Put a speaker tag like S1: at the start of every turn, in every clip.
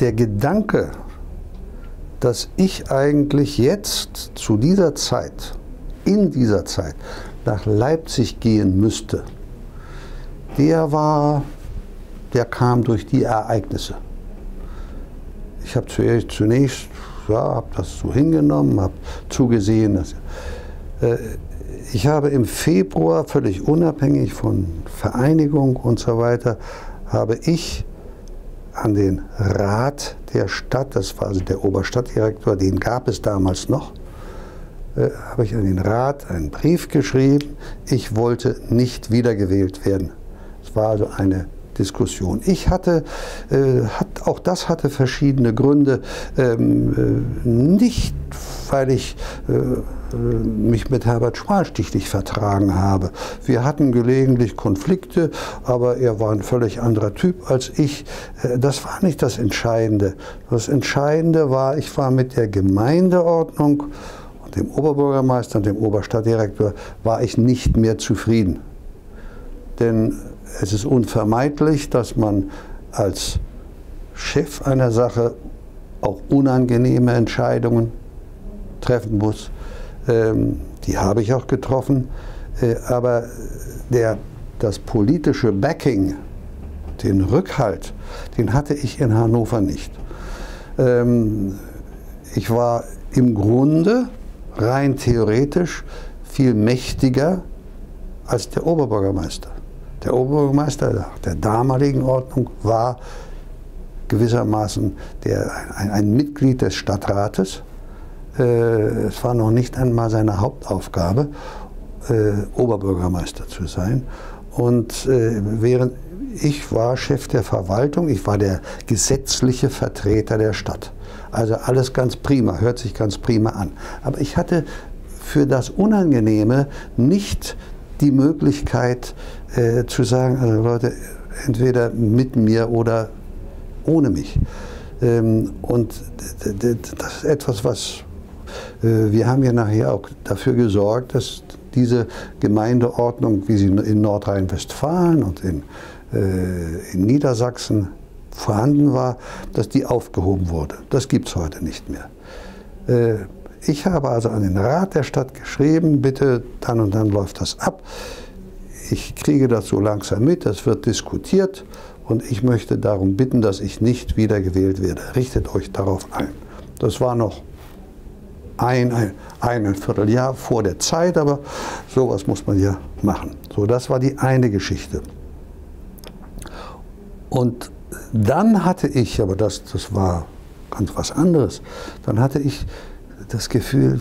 S1: der Gedanke, dass ich eigentlich jetzt zu dieser Zeit, in dieser Zeit, nach Leipzig gehen müsste, der war, der kam durch die Ereignisse. Ich habe zunächst, ja, habe das so hingenommen, habe zugesehen, dass äh, ich habe im Februar völlig unabhängig von Vereinigung und so weiter, habe ich an den Rat der Stadt, das war also der Oberstadtdirektor, den gab es damals noch, äh, habe ich an den Rat einen Brief geschrieben, ich wollte nicht wiedergewählt werden. Es war also eine Diskussion. Ich hatte, äh, hat, auch das hatte verschiedene Gründe, ähm, äh, nicht weil ich äh, äh, mich mit Herbert Schmalstich nicht vertragen habe. Wir hatten gelegentlich Konflikte, aber er war ein völlig anderer Typ als ich. Äh, das war nicht das Entscheidende. Das Entscheidende war, ich war mit der Gemeindeordnung und dem Oberbürgermeister und dem Oberstadtdirektor war ich nicht mehr zufrieden. Denn es ist unvermeidlich, dass man als Chef einer Sache auch unangenehme Entscheidungen treffen muss. Ähm, die habe ich auch getroffen. Äh, aber der, das politische Backing, den Rückhalt, den hatte ich in Hannover nicht. Ähm, ich war im Grunde rein theoretisch viel mächtiger als der Oberbürgermeister. Der Oberbürgermeister der damaligen Ordnung war gewissermaßen der, ein, ein Mitglied des Stadtrates äh, es war noch nicht einmal seine Hauptaufgabe, äh, Oberbürgermeister zu sein. Und äh, während ich war Chef der Verwaltung, ich war der gesetzliche Vertreter der Stadt. Also alles ganz prima, hört sich ganz prima an. Aber ich hatte für das Unangenehme nicht die Möglichkeit äh, zu sagen, also Leute, entweder mit mir oder ohne mich. Ähm, und das ist etwas, was äh, wir haben ja nachher auch dafür gesorgt, dass diese Gemeindeordnung, wie sie in Nordrhein-Westfalen und in, äh, in, Niedersachsen vorhanden war, dass die aufgehoben wurde. Das gibt es heute nicht mehr. Äh, ich habe also an den Rat der Stadt geschrieben, bitte, dann und dann läuft das ab. Ich kriege das so langsam mit, das wird diskutiert und ich möchte darum bitten, dass ich nicht wiedergewählt werde. Richtet euch darauf ein. Das war noch ein, ein, ein Vierteljahr vor der Zeit, aber sowas muss man ja machen. So, das war die eine Geschichte. Und dann hatte ich, aber das, das war ganz was anderes, dann hatte ich das Gefühl,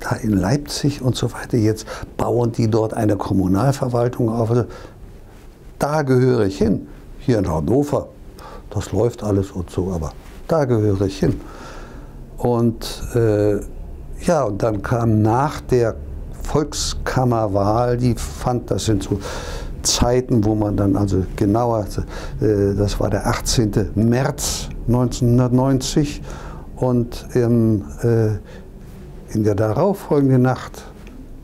S1: da in Leipzig und so weiter, jetzt bauen die dort eine Kommunalverwaltung auf. Also, da gehöre ich hin. Hier in Hannover, das läuft alles und so, aber da gehöre ich hin. Und äh, ja, und dann kam nach der Volkskammerwahl, die fand, das sind so Zeiten, wo man dann also genauer, äh, das war der 18. März 1990 und im, äh, in der darauffolgenden Nacht,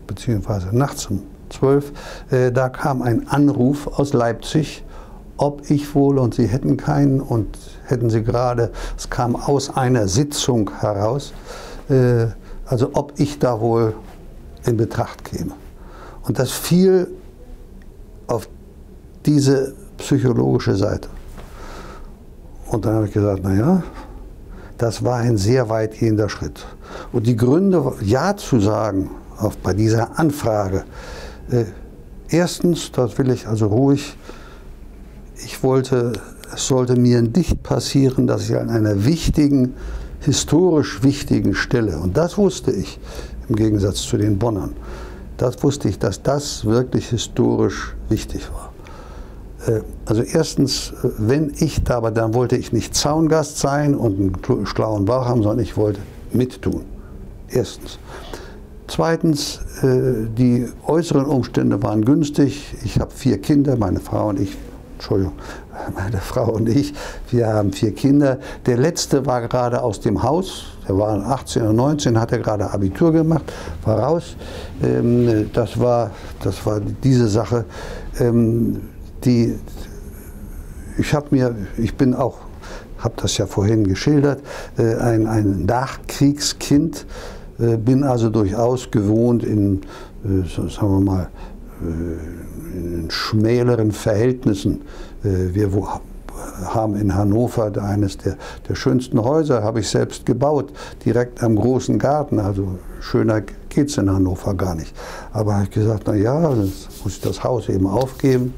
S1: beziehungsweise nachts um 12, äh, da kam ein Anruf aus Leipzig, ob ich wohl, und sie hätten keinen und hätten sie gerade, es kam aus einer Sitzung heraus, äh, also ob ich da wohl in Betracht käme. Und das fiel auf diese psychologische Seite. Und dann habe ich gesagt, naja, das war ein sehr weitgehender Schritt. Und die Gründe, Ja zu sagen auf, bei dieser Anfrage, äh, erstens, das will ich also ruhig, ich wollte, es sollte mir nicht passieren, dass ich an einer wichtigen historisch wichtigen Stelle, und das wusste ich im Gegensatz zu den Bonnern, das wusste ich, dass das wirklich historisch wichtig war. Äh, also erstens, äh, wenn ich da, aber dann wollte ich nicht Zaungast sein und einen schlauen Bauch haben, sondern ich wollte mittun. Erstens. Zweitens, äh, die äußeren Umstände waren günstig. Ich habe vier Kinder, meine Frau und ich Entschuldigung, meine Frau und ich, wir haben vier Kinder. Der letzte war gerade aus dem Haus, der war 18 oder 19, hat er gerade Abitur gemacht, war raus. Ähm, das, war, das war diese Sache, ähm, die ich habe mir, ich bin auch, habe das ja vorhin geschildert, äh, ein, ein Nachkriegskind, äh, bin also durchaus gewohnt in, äh, sagen wir mal, in schmäleren Verhältnissen. Wir haben in Hannover eines der, der schönsten Häuser, habe ich selbst gebaut, direkt am großen Garten. Also schöner geht es in Hannover gar nicht. Aber ich gesagt, na ja, muss ich das Haus eben aufgeben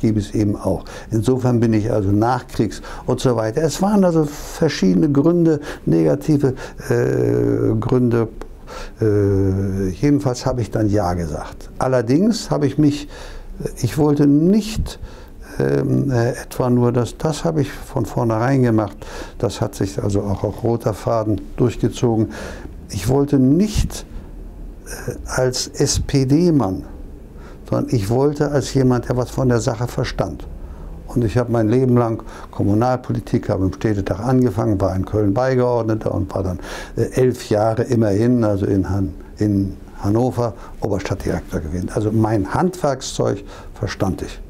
S1: gebe es eben auch. Insofern bin ich also Nachkriegs und so weiter. Es waren also verschiedene Gründe, negative äh, Gründe. Äh, jedenfalls habe ich dann Ja gesagt. Allerdings habe ich mich, ich wollte nicht ähm, äh, etwa nur das, das habe ich von vornherein gemacht. Das hat sich also auch auf roter Faden durchgezogen. Ich wollte nicht äh, als SPD-Mann sondern ich wollte als jemand, der was von der Sache verstand. Und ich habe mein Leben lang Kommunalpolitik, habe im Städtetag angefangen, war in Köln Beigeordneter und war dann äh, elf Jahre immerhin, also in, Han in Hannover, Oberstadtdirektor gewesen. Also mein Handwerkszeug verstand ich.